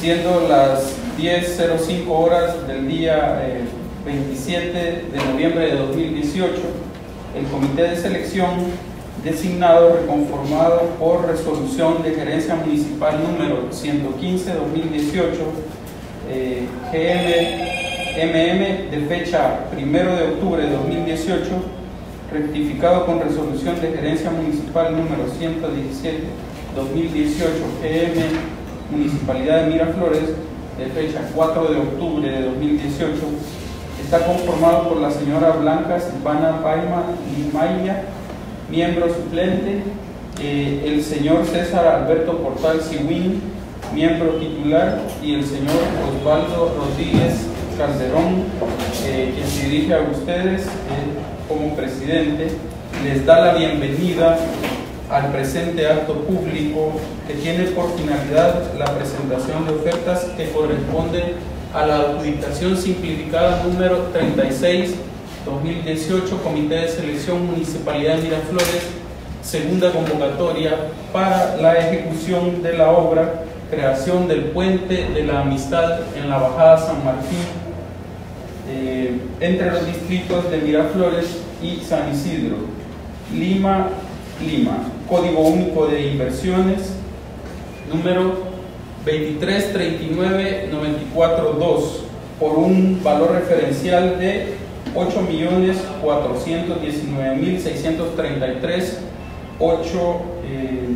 siendo las 10.05 horas del día eh, 27 de noviembre de 2018, el comité de selección designado reconformado por resolución de gerencia municipal número 115-2018 eh, de fecha 1 de octubre de 2018 rectificado con resolución de gerencia municipal número 117 2018 GM Municipalidad de Miraflores de fecha 4 de octubre de 2018 está conformado por la señora Blanca Silvana Paima Limaya miembro suplente, eh, el señor César Alberto Portal Siwin, miembro titular, y el señor Osvaldo Rodríguez Calderón, eh, quien se dirige a ustedes eh, como presidente, les da la bienvenida al presente acto público que tiene por finalidad la presentación de ofertas que corresponden a la adjudicación simplificada número 36 2018, Comité de Selección Municipalidad de Miraflores, segunda convocatoria para la ejecución de la obra creación del puente de la amistad en la Bajada San Martín eh, entre los distritos de Miraflores y San Isidro, Lima, Lima, Código Único de Inversiones, número 2339942, por un valor referencial de 8.419.633 8 eh,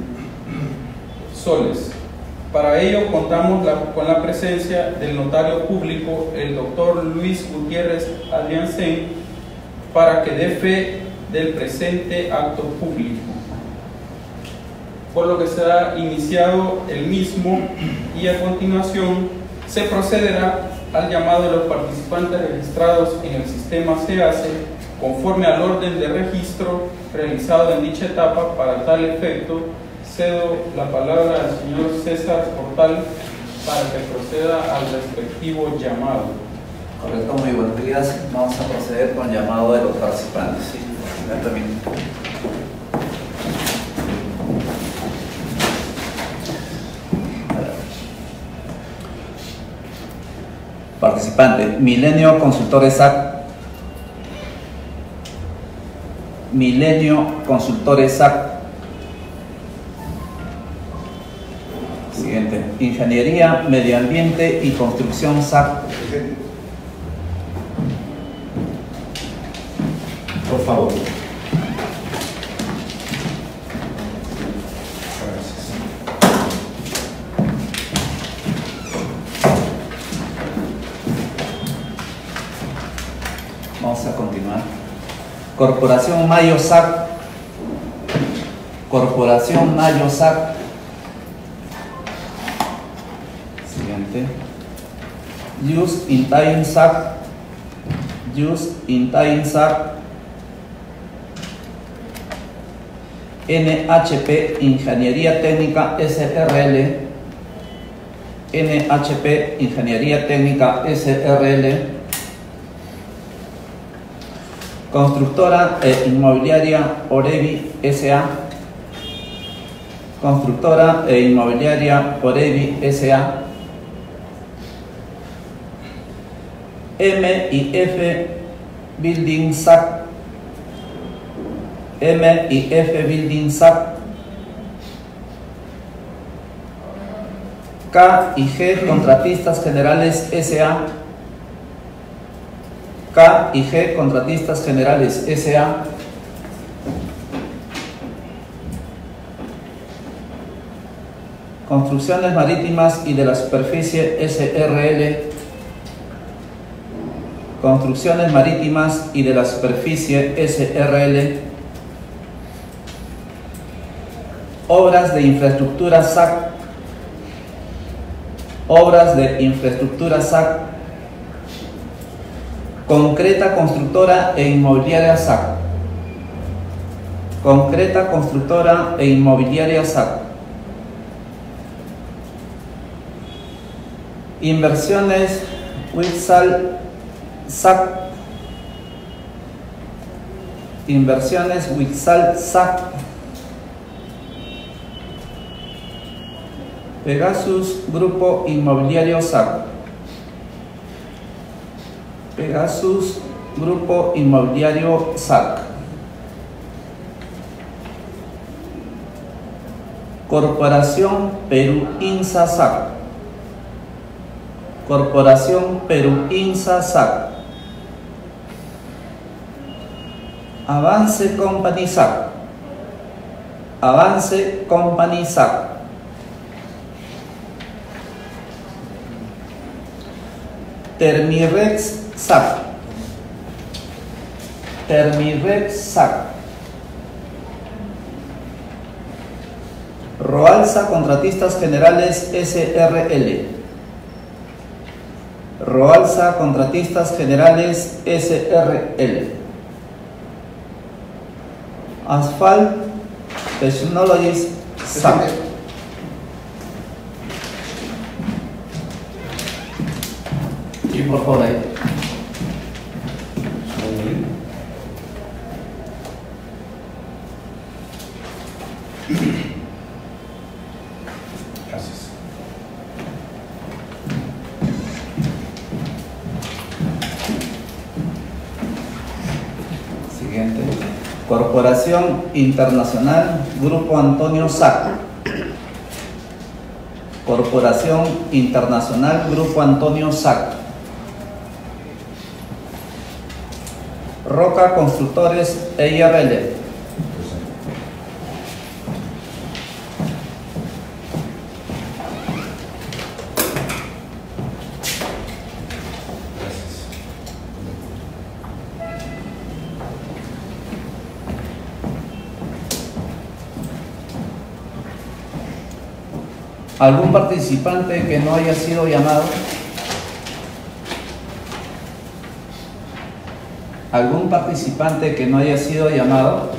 soles. Para ello contamos con la presencia del notario público, el doctor Luis Gutiérrez Adriancén, para que dé fe del presente acto público. Por lo que será iniciado el mismo y a continuación se procederá al llamado de los participantes registrados en el sistema SEACE conforme al orden de registro realizado en dicha etapa para tal efecto cedo la palabra al señor César Portal para que proceda al respectivo llamado. Correcto, muy buenos días. Vamos a proceder con llamado de los participantes. Sí, Participante, Milenio Consultores SAC. Milenio Consultores SAC. Siguiente, Ingeniería, Medio Ambiente y Construcción SAC. Por favor. Vamos a continuar. Corporación Mayo SAC. Corporación Mayo SAC. Siguiente. Use in Time SAC. Use in Time SAC. NHP Ingeniería Técnica SRL. NHP Ingeniería Técnica SRL. Constructora e Inmobiliaria Orevi S.A. Constructora e Inmobiliaria Orevi S.A. M y F Building SAC. M y F Building SAC. K y G Contratistas Generales S.A. K y G Contratistas Generales S.A. Construcciones Marítimas y de la Superficie S.R.L. Construcciones Marítimas y de la Superficie S.R.L. Obras de Infraestructura SAC. Obras de Infraestructura SAC. Concreta Constructora e Inmobiliaria SAC. Concreta Constructora e Inmobiliaria SAC. Inversiones Wixal SAC. Inversiones Wixal SAC. Pegasus Grupo Inmobiliario SAC. Pegasus Grupo Inmobiliario SAC. Corporación Perú INSA SAC. Corporación Perú INSA SAC. Avance Company SAC. Avance Company SAC. Termirex SAC. Termirex SAC. Roalza Contratistas Generales SRL. Roalza Contratistas Generales SRL. Asphalt Technologies SAC. Y por favor ahí. Siguiente. Corporación Internacional Grupo Antonio SAC. Corporación Internacional Grupo Antonio SAC. Roca Constructores E ¿Algún participante que no haya sido llamado? ¿Algún participante que no haya sido llamado?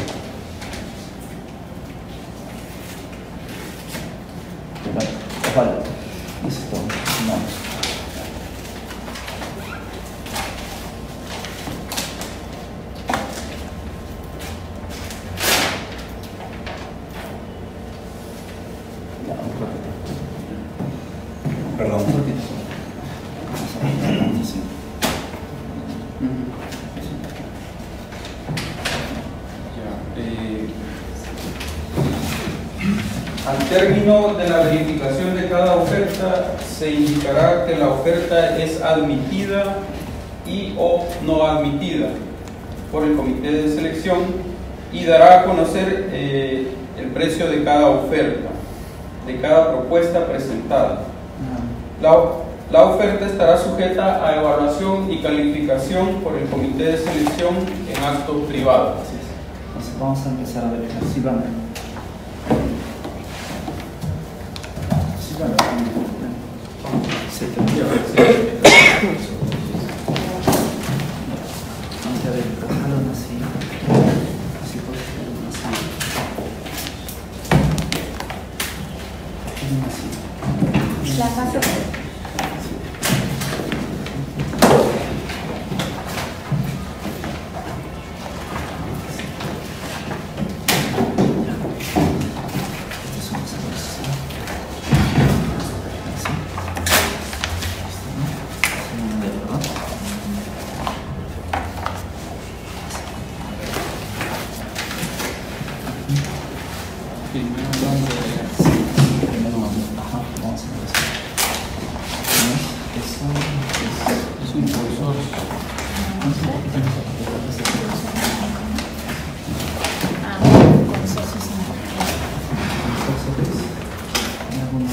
Vale. Listo. No. Ya, un ratito. Perdón. Un ratito. Sí. Ya, eh, al término de la verificación de cada oferta, se indicará que la oferta es admitida y o no admitida por el comité de selección y dará a conocer eh, el precio de cada oferta, de cada propuesta presentada. La, oferta estará sujeta a evaluación y calificación por el comité de selección en actos privados. Entonces vamos a empezar a verificar. Sí, Vamos a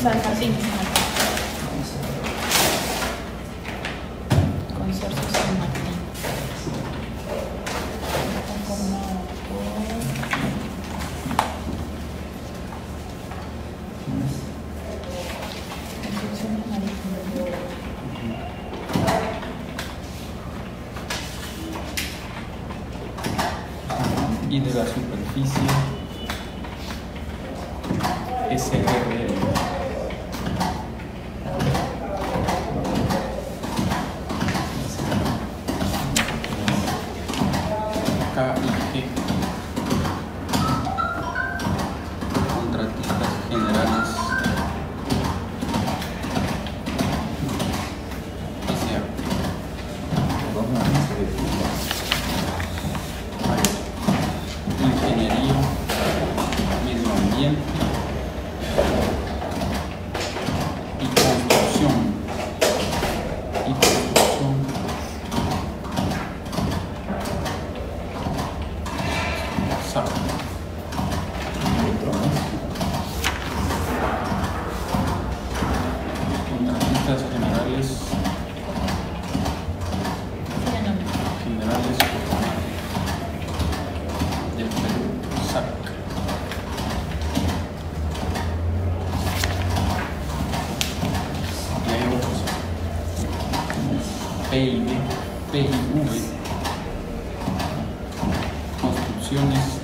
¿Hay alguna- San Martín. Vamos a ver. Consorcio San Martín. Está formado por Construcciones Marítimas. y de la superficie SRL. KIG. Contratistas generales generales, Tiene nombre. generales del Perú, SAC. Y hay otros. PIB, PIV, construcciones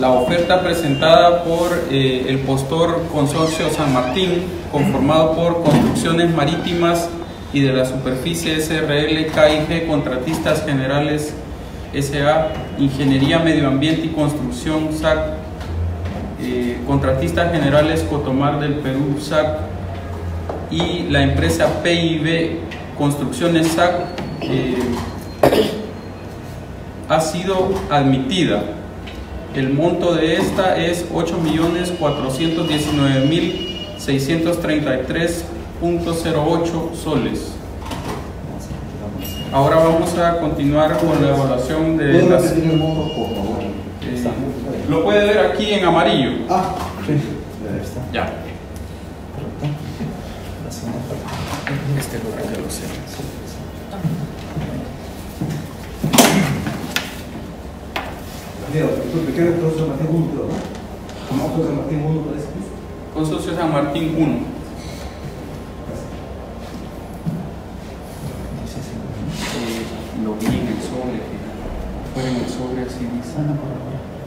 la oferta presentada por eh, el postor Consorcio San Martín, conformado por Construcciones Marítimas y de la Superficie SRL, KIG, Contratistas Generales SA, Ingeniería, Medio Ambiente y Construcción SAC, eh, Contratistas Generales Cotomar del Perú SAC y la empresa PIB Construcciones SAC eh, ha sido admitida. El monto de esta es 8.419.633.08 soles. Ahora vamos a continuar con la evaluación de ¿Puedo las... el monto, por favor? eh, lo puede ver aquí en amarillo. Ah, sí. Ya. Este es lo que quiero hacer. Leo, disculpe, ¿qué es Consorcio San Martín 1? ¿Cómo San Martín 1 parece? Consorcio San Martín 1. Lo vi en el sobre, fue en el sobre así dice.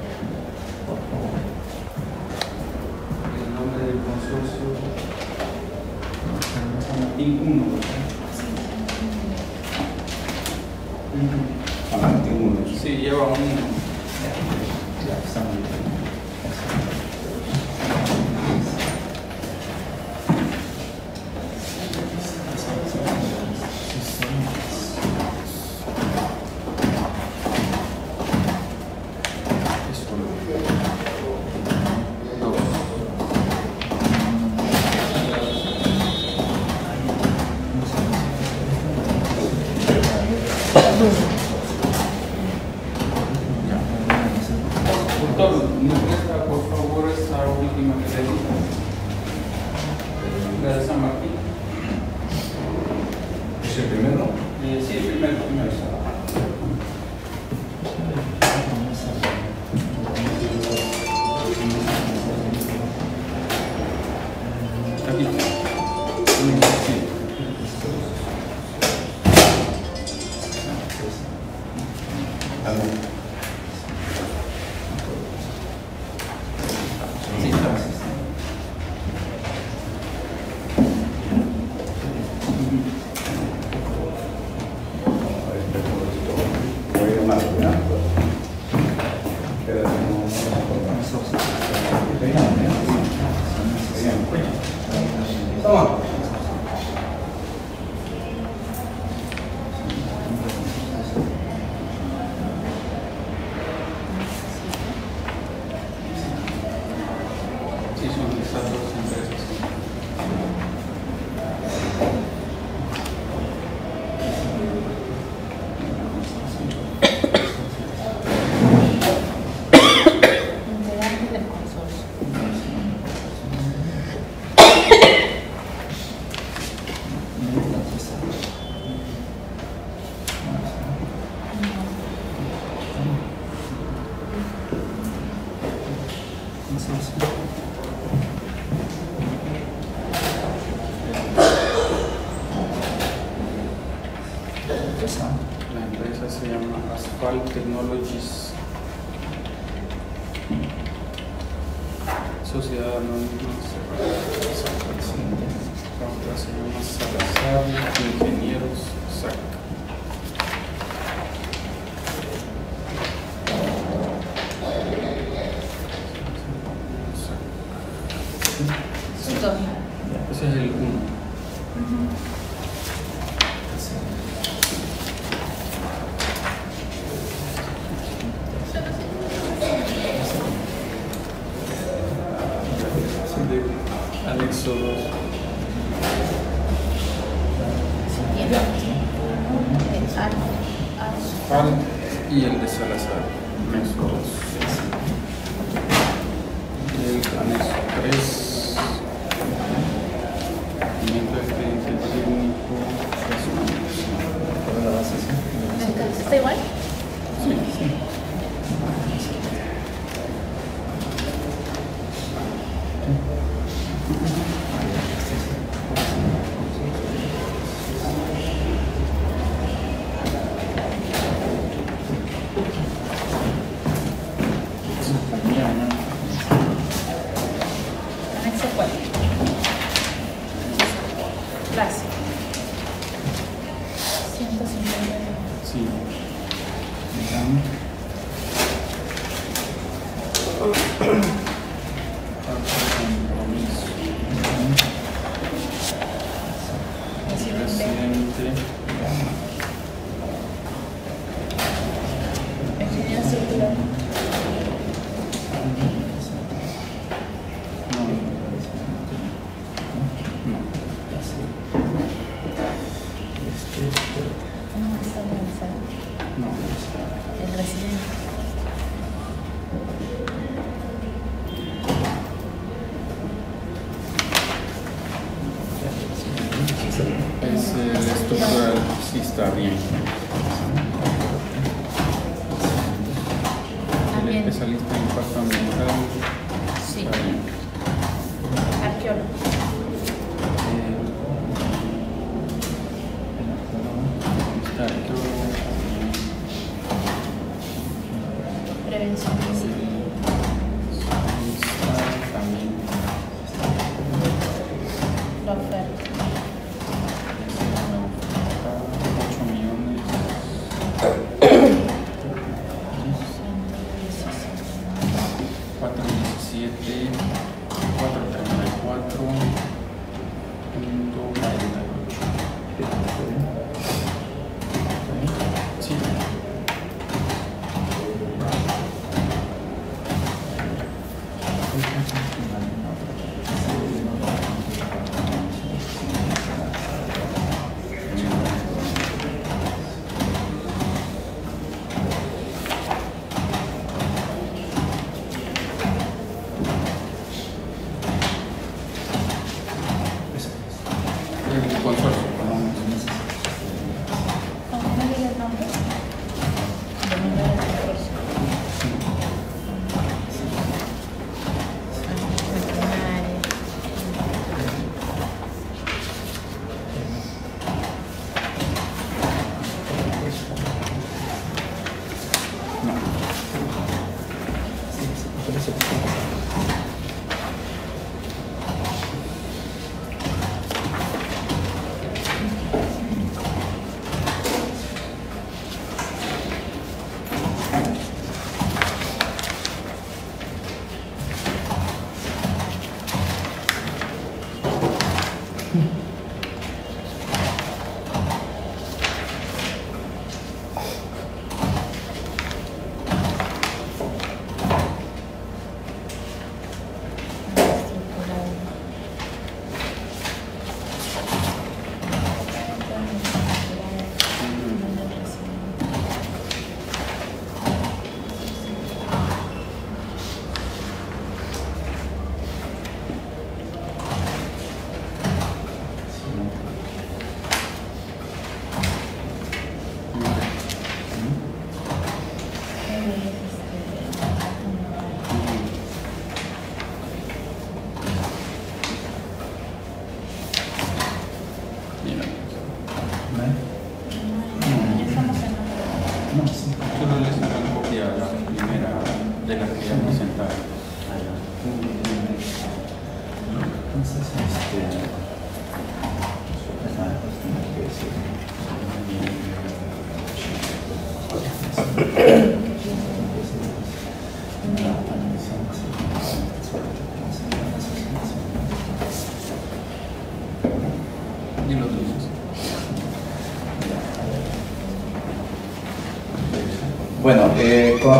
Um,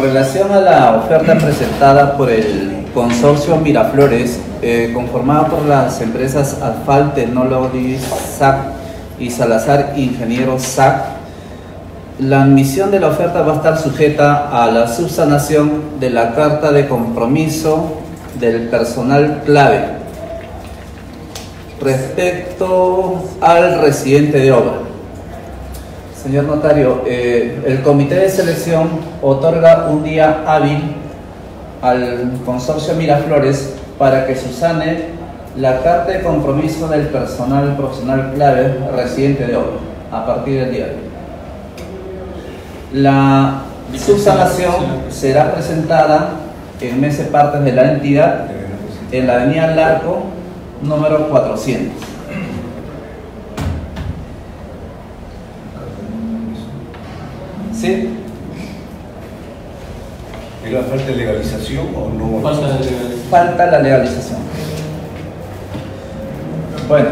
relación a la oferta presentada por el consorcio Miraflores, eh, conformada por las empresas Alfal Technologies SAC y Salazar Ingenieros SAC, la admisión de la oferta va a estar sujeta a la subsanación de la carta de compromiso del personal clave respecto al residente de obra. Señor notario, eh, el comité de selección otorga un día hábil al consorcio Miraflores para que subsane la carta de compromiso del personal profesional clave residente de obra a partir del día de hoy. La subsanación será presentada en meses partes de la entidad en la avenida Larco número 400. ¿Sí? ¿Era falta de legalización o no? Falta de legalización. Falta la legalización. Bueno,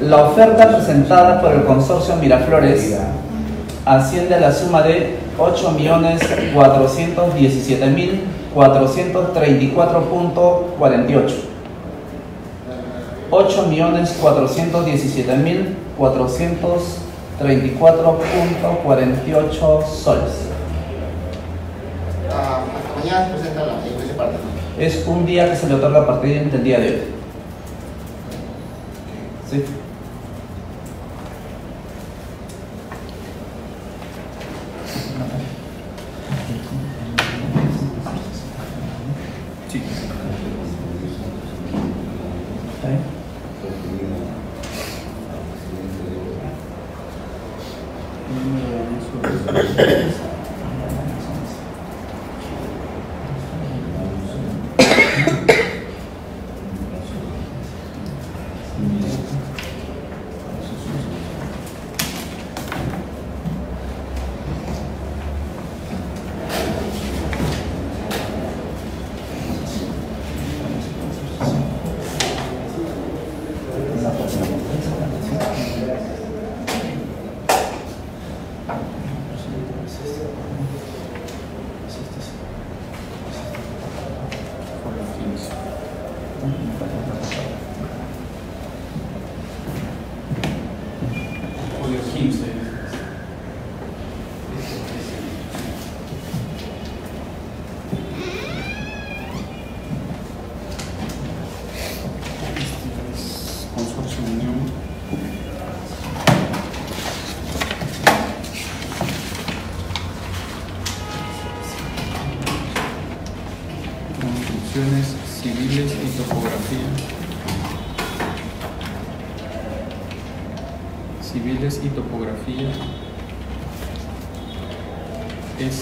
la oferta presentada por el consorcio Miraflores asciende a la suma de 8.417.434.48. 8.417.434.48 soles. Ah, hasta mañana se presenta la ese parte. Es un día que se le otorga a partir del día de hoy. ¿Sí?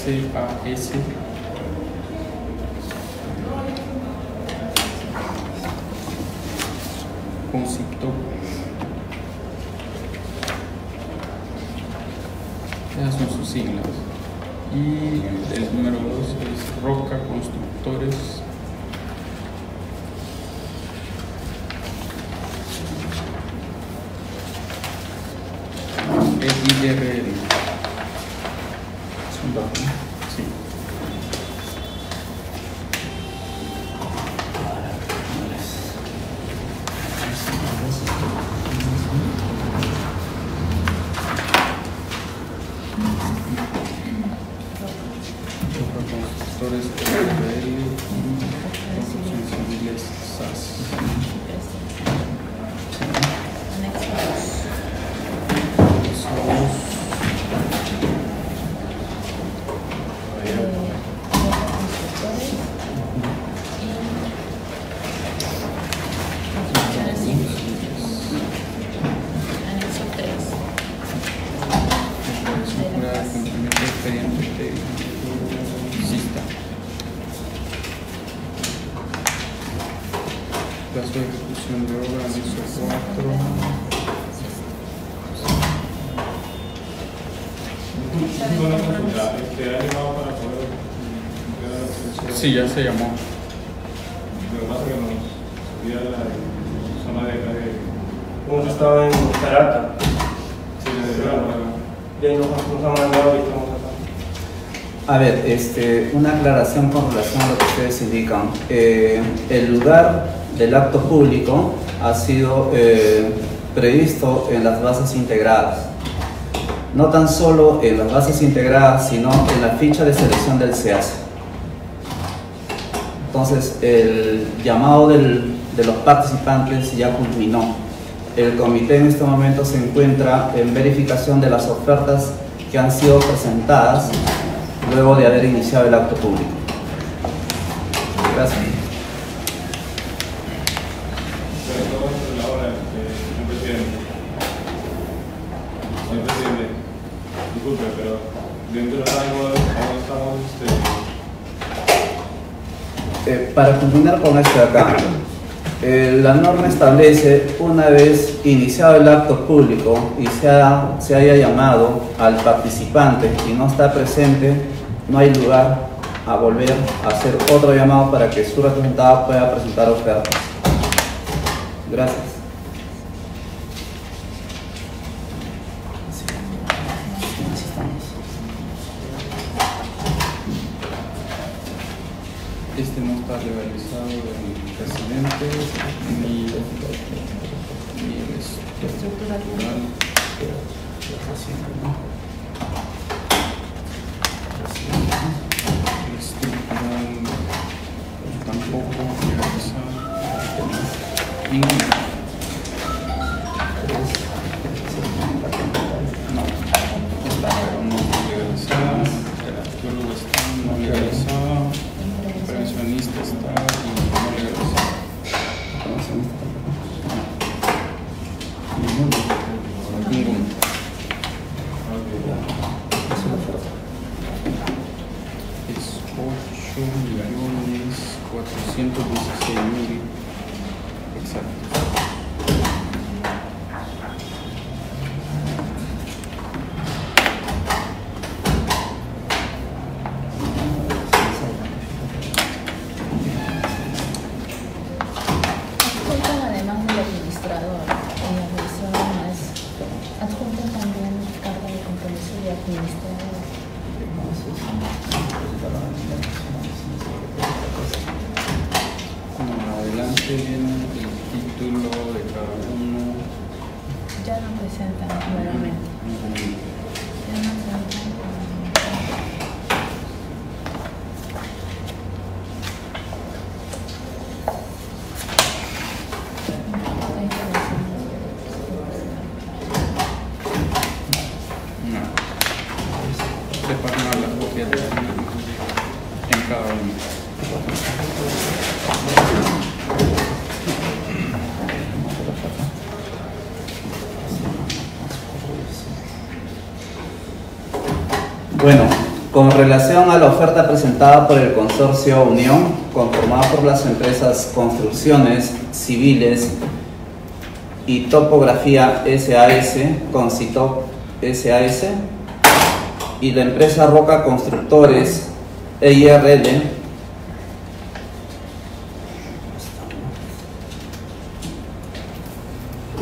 SAS. Concipto. Esas son sus siglas. Y el número 2 es Roca Constructores. EIRL. Son dos, ¿no? Sí. Roca Constructores EIRL y Construcciones Civiles SAS. Anexo Esos Anexo 3. Declaración jurada de cumplimiento de expediente técnico. Cista. Plazo de ejecución de obra, anexo 4. Una consulta, este, ¿ha llamado para poder entregar la licencia? Sí, ya se llamó. Lo que pasa es que nos subía la zona de acá de... Hemos estado en Caracas, Sí, y ahí nos, nos han mandado y estamos acá. A ver, este, una aclaración con relación a lo que ustedes indican. Eh, el lugar del acto público ha sido eh, previsto en las bases integradas. No tan solo en las bases integradas, sino en la ficha de selección del SEAS. Entonces, el llamado de los participantes ya culminó. El comité en este momento se encuentra en verificación de las ofertas que han sido presentadas luego de haber iniciado el acto público. Gracias. Disculpe, pero dentro del rango estamos, este, Eh, para culminar con esto de acá, eh, la norma establece una vez iniciado el acto público y se, ha- se haya llamado al participante y no está presente, no hay lugar a volver a hacer otro llamado para que su representado pueda presentar ofertas. Gracias. 8 millones 416 mil exactos. Bueno, con relación a la oferta presentada por el Consorcio Unión, conformada por las empresas Construcciones Civiles y Topografía SAS, con CITOP SAS, y la empresa Roca Constructores EIRL,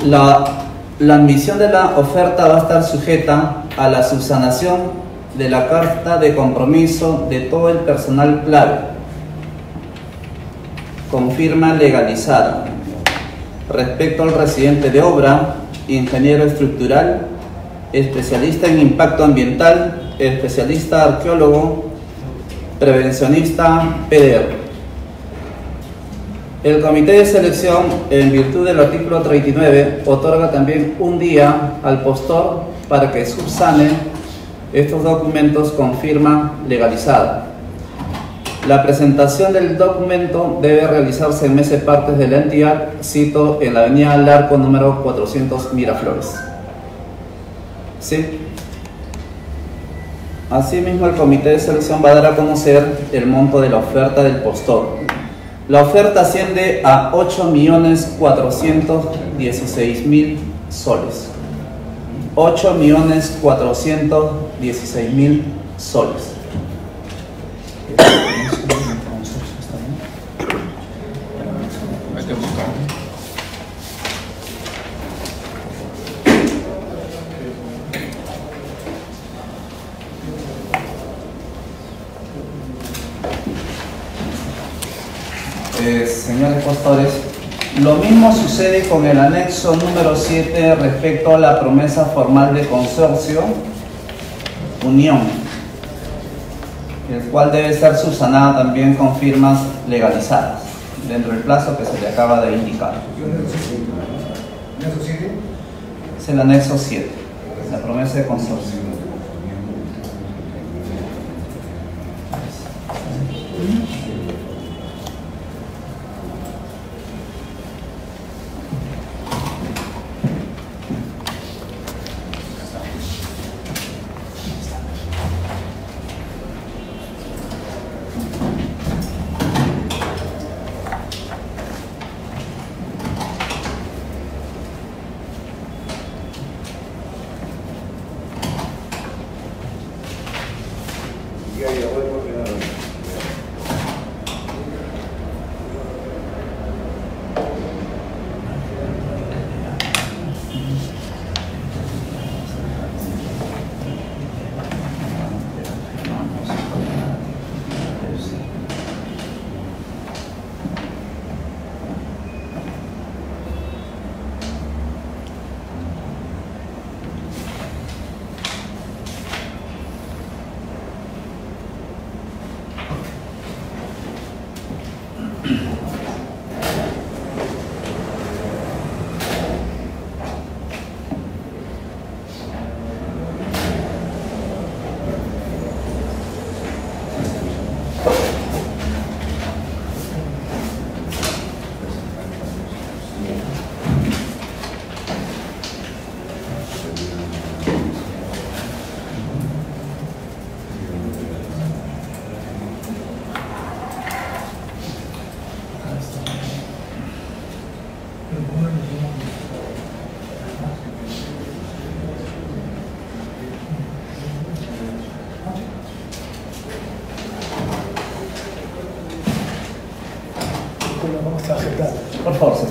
la, la admisión de la oferta va a estar sujeta a la subsanación de la carta de compromiso de todo el personal clave, con firma legalizada, respecto al residente de obra, ingeniero estructural, especialista en impacto ambiental, especialista arqueólogo, prevencionista PDR. El comité de selección, en virtud del artículo 39, otorga también un día al postor para que subsane estos documentos con firma legalizada. La presentación del documento debe realizarse en meses partes de la entidad, cito en la avenida Larco número 400 Miraflores. ¿Sí? Asimismo, el comité de selección va a dar a conocer el monto de la oferta del postor. La oferta asciende a 8.416.000 soles. 8.416.000 soles. Hay que buscar. Eh, señores postores, lo mismo sucede con el anexo número 7 respecto a la promesa formal de consorcio unión, el cual debe ser subsanada también con firmas legalizadas, dentro del plazo que se le acaba de indicar. Es el anexo 7, la promesa de consorcio.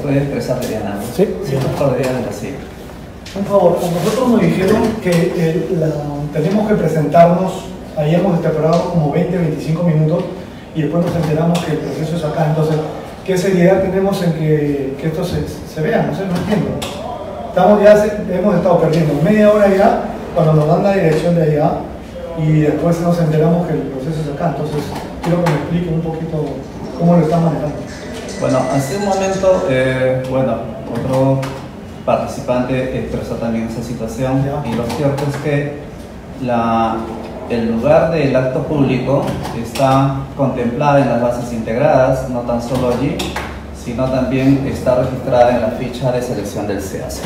Puede expresar Diana? Sí. Sí, por favor, Diana, sí. Un favor, a nosotros nos dijeron que eh, la- tenemos que presentarnos, ahí hemos esperado como 20, 25 minutos y después nos enteramos que el proceso es acá. Entonces, ¿qué seriedad tenemos en que, que esto se, se vea? No sé, no entiendo. Estamos ya, hemos estado perdiendo media hora ya cuando nos dan la dirección de allá y después nos enteramos que el proceso es acá. Entonces, quiero que me explique un poquito cómo lo están manejando. Bueno, hace un momento, eh, bueno, otro participante expresó también esa situación y lo cierto es que la, el lugar del acto público está contemplada en las bases integradas, no tan solo allí, sino también está registrada en la ficha de selección del CEAS.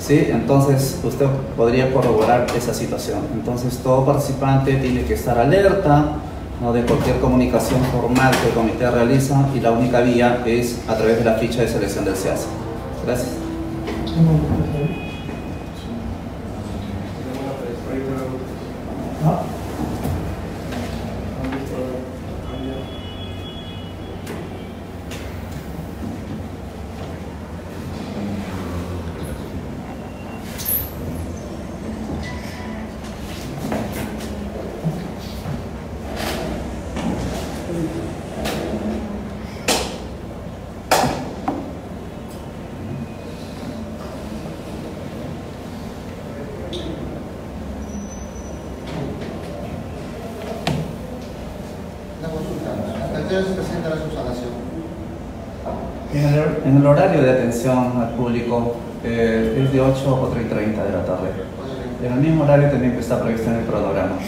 ¿Sí? Entonces usted podría corroborar esa situación. Entonces todo participante tiene que estar alerta ¿no? de cualquier comunicación formal que el comité realiza y la única vía es a través de la ficha de selección del CEAS. Gracias. ¿Ah? Una consulta. ¿Hasta qué hora se presenta la subsanación? En el, en el horario de atención al público eh, es de 8 a 4 y 30 de la tarde. En el mismo horario también que está previsto en el cronograma.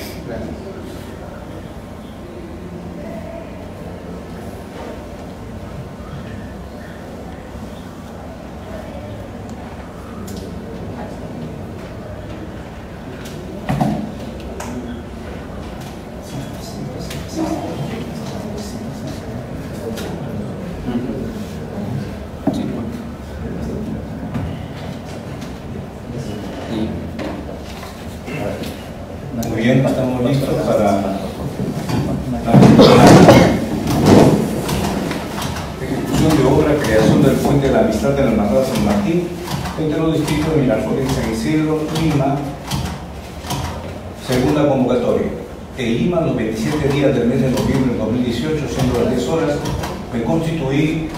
Muy bien, estamos listos para la ejecución de obra, creación del puente de la amistad de la Hermandad San Martín, entre los distritos de Miraflores, San Isidro, Lima, segunda convocatoria. En Lima, los 27 días del mes de noviembre de 2018, siendo las 10 horas, me constituí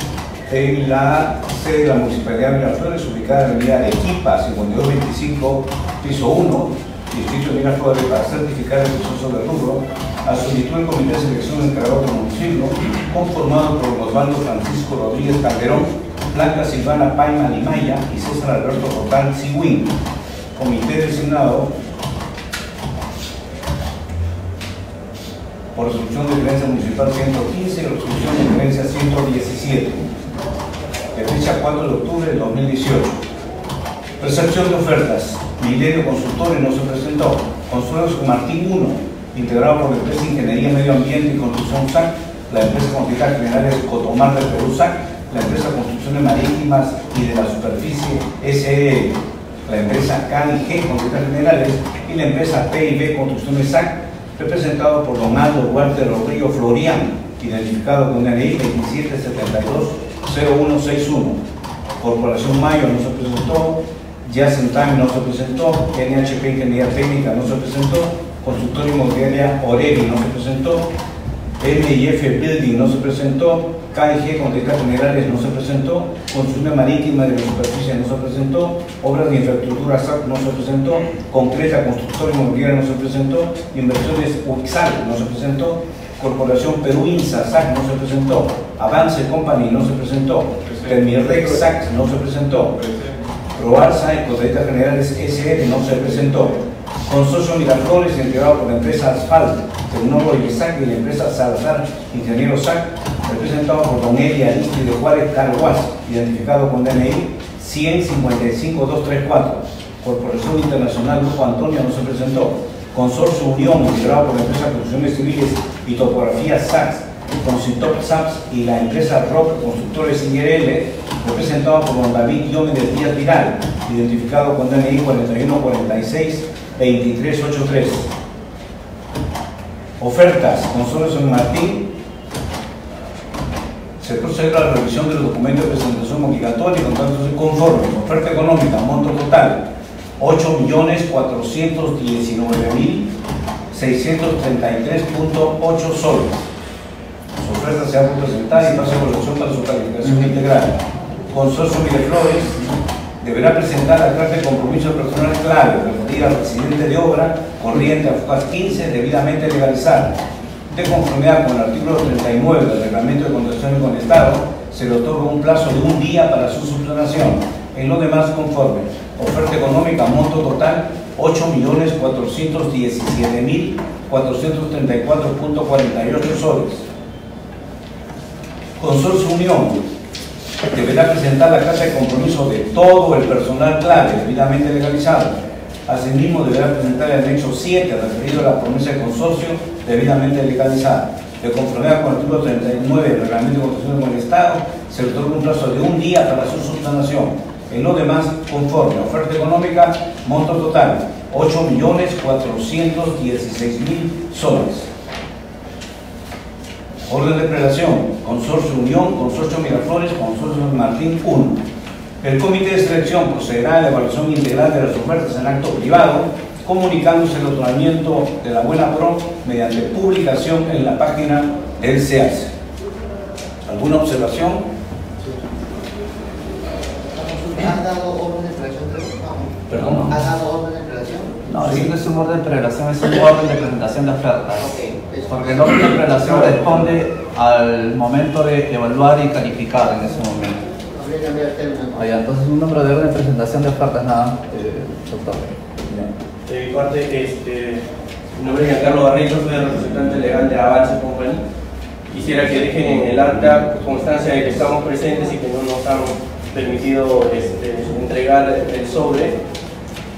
en la de la Municipalidad de Miraflores, ubicada en la avenida Arequipa, 5225, piso 1, distrito de Miraflores, para certificar el proceso de rubro, a solicitud del Comité de Selección encargado del municipio, conformado por Osvaldo Francisco Rodríguez Calderón, Blanca Silvana Paima Limaya y César Alberto Rotal Sigüín. Comité designado por resolución de gerencia municipal 115 y resolución de gerencia 117, de fecha 4 de octubre del 2018. Recepción de ofertas. Milenio Consultores no se presentó. Consuelo Martín 1, integrado por la empresa Ingeniería Medio Ambiente y Construcción SAC, la empresa Contabilidad Generales Cotomar de Perú SAC, la empresa Construcciones Marítimas y de la Superficie SE, la empresa KG Contabilidad Generales y la empresa PIB Construcciones SAC, representado por Don Aldo Walter Rodrigo Florian, identificado con DNI 2772-0161. Corporación Mayo no se presentó, Time no se presentó, NHP Ingeniería Técnica no se presentó, Consultor Inmobiliaria Oreli no se presentó, MIF Building no se presentó, KIG Contabilidad Generales no se presentó, Consumo Marítima de la Superficie no se presentó, Obras de Infraestructura SAC no se presentó, Concreta Constructor Inmobiliaria no se presentó, Inversiones UXAL no se presentó, Corporación Perú INSA SAC no se presentó, Avance Company no se presentó, Termirex SAC no se presentó, Proarsa y Contabilidad Generales SR no se presentó. Consorcio Miraflores, integrado por la empresa Asfalt, Tecnólogo y SAC y la empresa Salazar, Ingeniero SAC, representado por Don Eli Aristi de Juárez Carguas, identificado con DNI 155234. Corporación Internacional Grupo Antonio no se presentó. Consorcio Unión, integrado por la empresa Construcciones Civiles y Topografía SAC, Consintop SAPS y la empresa Rock Constructores IRL, representado por David Diómedes Díaz Viral, identificado con DNI 4146 2383. Ofertas, Consuelo San Martín, se procede a la revisión de los documentos de presentación obligatoria y contratos conforme. Oferta económica, monto total, 8.419.633.8 soles. Su oferta se ha presentado y pasa a evaluación para su calificación integral. Consorcio Miraflores deberá presentar la carta de compromiso personal clave referida al residente de obra corriente a FUCAS 15 debidamente legalizada. De conformidad con el artículo 39 del reglamento de contratación con el Estado, se le otorga un plazo de un día para su subsanación. En lo demás, conforme. Oferta económica, monto total 8.417.434.48 soles. Consorcio Unión deberá presentar la carta de compromiso de todo el personal clave debidamente legalizado. Asimismo, deberá presentar el anexo 7 referido a la promesa de consorcio debidamente legalizada. De conformidad con el artículo 39 del reglamento de contratación con el Estado, se otorga un plazo de un día para su subsanación. En lo demás, conforme. Oferta económica, monto total, 8.416.000 soles. Orden de prelación, Consorcio Unión, Consorcio Miraflores, Consorcio Martín 1. El comité de selección procederá a la evaluación integral de las ofertas en acto privado, comunicándose el otorgamiento de la buena pro mediante publicación en la página del SEAS. ¿Alguna observación? ¿Ha dado orden de prelación? Perdón. ¿Ha dado orden de prelación? No, eso no es un orden de prelación, es un orden de presentación de ofertas. Porque el orden de prelación responde al momento de evaluar y calificar en ese momento. Habría que cambiar el término. Ah, ya, entonces un número de orden de presentación de ofertas, nada, eh, doctor. De mi parte, este, mi nombre es Giancarlo Barreto, soy el representante legal de Avance Company. Quisiera que dejen en el acta constancia de que estamos presentes y que no nos han permitido este, entregar el sobre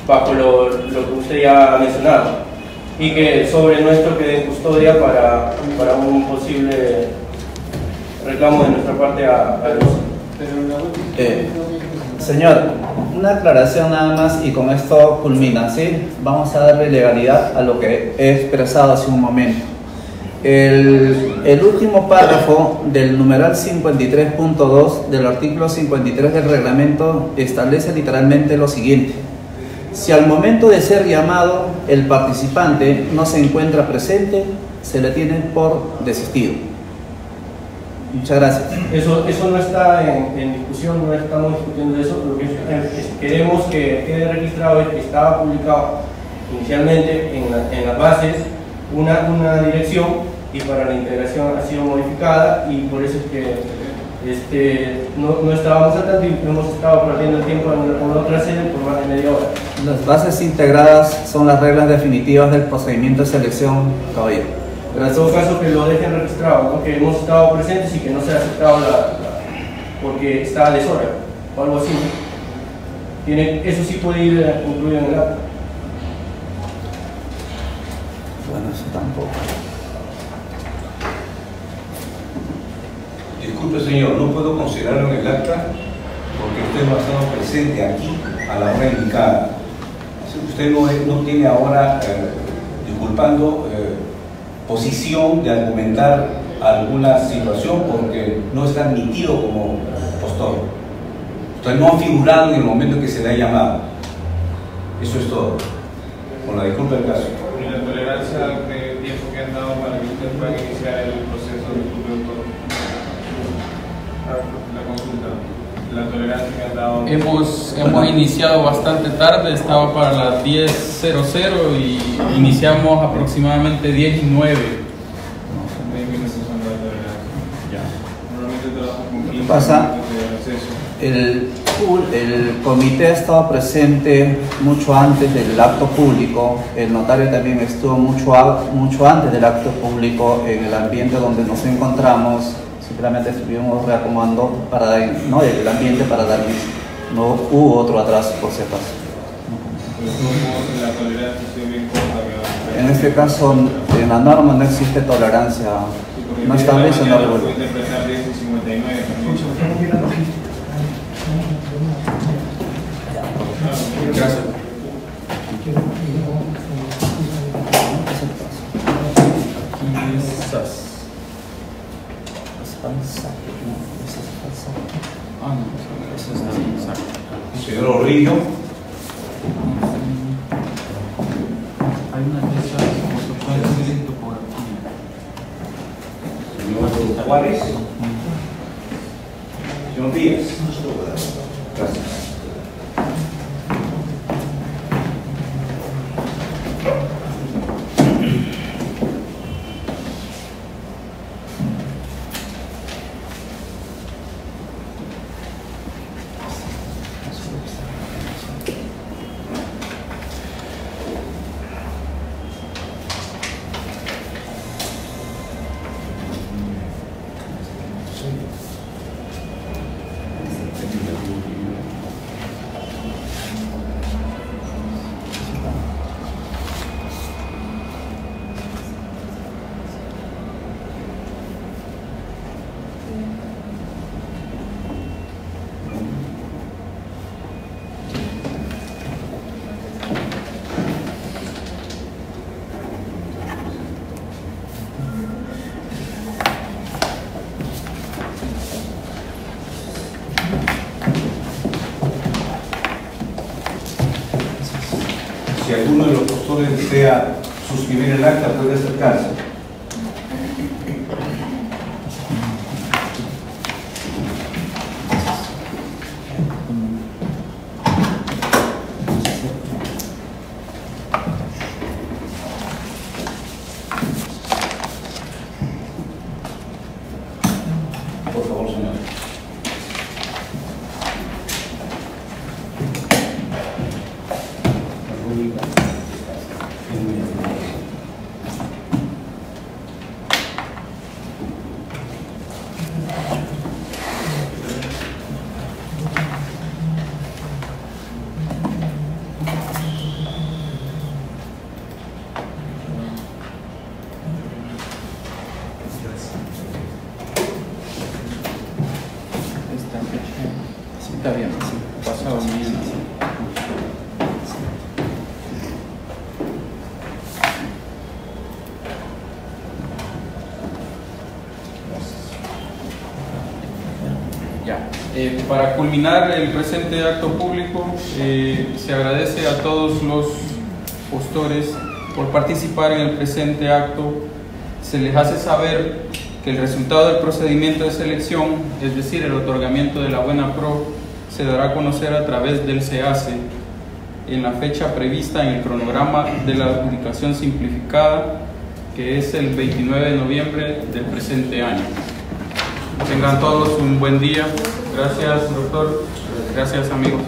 bajo lo, lo que usted ya ha mencionado y que el sobre nuestro quede en custodia para, para un posible reclamo de nuestra parte a, a los Eh, Señor, una aclaración nada más y con esto culmina, ¿sí? Vamos a darle legalidad a lo que he expresado hace un momento. El, el último párrafo del numeral 53.2 del artículo 53 del reglamento establece literalmente lo siguiente. Si al momento de ser llamado el participante no se encuentra presente, se le tiene por desistido. Muchas gracias. Eso, eso no está en, en discusión, no estamos discutiendo eso. Lo que queremos que quede registrado es que estaba publicado inicialmente en, la- en las bases una, una dirección y para la integración ha sido modificada y por eso es que este, no, no estábamos al tanto y hemos estado perdiendo el tiempo en, otra sede por más de media hora. Las bases integradas son las reglas definitivas del procedimiento de selección, caballero. En todo caso, que lo dejen registrado, ¿no? que hemos estado presentes y que no se ha aceptado la, la- porque está a deshora o algo así. Tiene, eso sí puede ir eh, incluido en el acta. Bueno, eso tampoco. Disculpe señor, no puedo considerarlo en el acta porque usted no ha estado presente aquí a la hora indicada. Usted no, tiene ahora, eh, disculpando, eh, posición de argumentar alguna situación porque no está admitido como postor. Usted no ha figurado en el momento en que se le ha llamado. Eso es todo. Con la disculpa del caso. Y la tolerancia tiempo que han dado para que ustedes puedan iniciar el proceso de doctor. La consulta. La tolerancia que han dado. Hemos, hemos iniciado bastante tarde, estaba para las 10.00 y iniciamos aproximadamente 10 y 9. No, son 10 minutos son la tolerancia. Normalmente trabajo con 15 pasa? El, el comité ha estado presente mucho antes del acto público, el notario también estuvo mucho, mucho antes del acto público en el ambiente donde nos encontramos, simplemente estuvimos reacomodando para no, el ambiente para dar inicio. No hubo otro atraso, por si acaso. En este caso, en la norma no existe tolerancia. No el está día de la eso, mañana no, fue bueno. interpretar 10 y 59 también. Tengo no. Señor Orrillo, Hay una de esas fotocopia de topografía señor Díaz. Gracias. Si alguno de los postores desea suscribir el acta, puede acercarse. Por favor, señor. Esta fecha. Sí, está bien, sí. Pasado mañana, sí. Ya. Eh, para culminar el presente acto público, eh, se agradece a todos los postores por participar en el presente acto. Se les hace saber que el resultado del procedimiento de selección, es decir, el otorgamiento de la buena pro, se dará a conocer a través del SEACE en la fecha prevista en el cronograma de la adjudicación simplificada, que es el 29 de noviembre del presente año. Tengan todos un buen día. Gracias, doctor. Gracias, amigos.